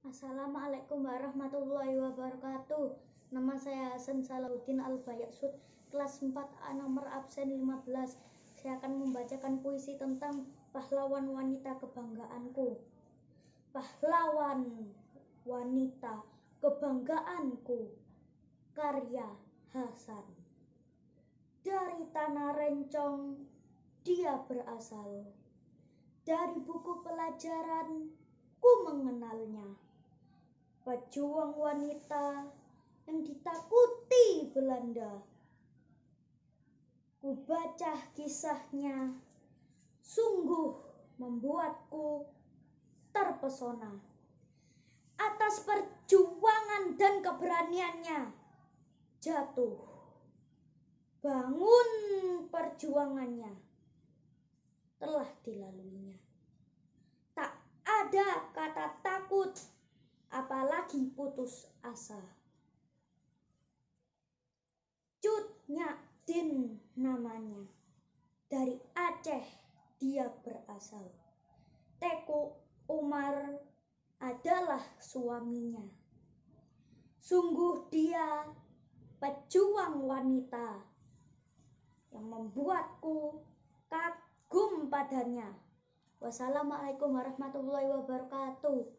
Assalamualaikum warahmatullahi wabarakatuh. Nama saya Hasan Salahuddin Al Bayaksud, kelas 4A nomor absen 15. Saya akan membacakan puisi tentang pahlawan wanita kebanggaanku. Pahlawan wanita kebanggaanku. Karya Hasan. Dari tanah rencong dia berasal. Dari buku pelajaran ku mengenalnya pejuang wanita yang ditakuti Belanda. Ku baca kisahnya, sungguh membuatku terpesona. Atas perjuangan dan keberaniannya jatuh. Bangun perjuangannya telah dilaluinya. Tak ada kata takut apalagi putus asa. Cut Din namanya. Dari Aceh dia berasal. Teku Umar adalah suaminya. Sungguh dia pejuang wanita yang membuatku kagum padanya. Wassalamualaikum warahmatullahi wabarakatuh.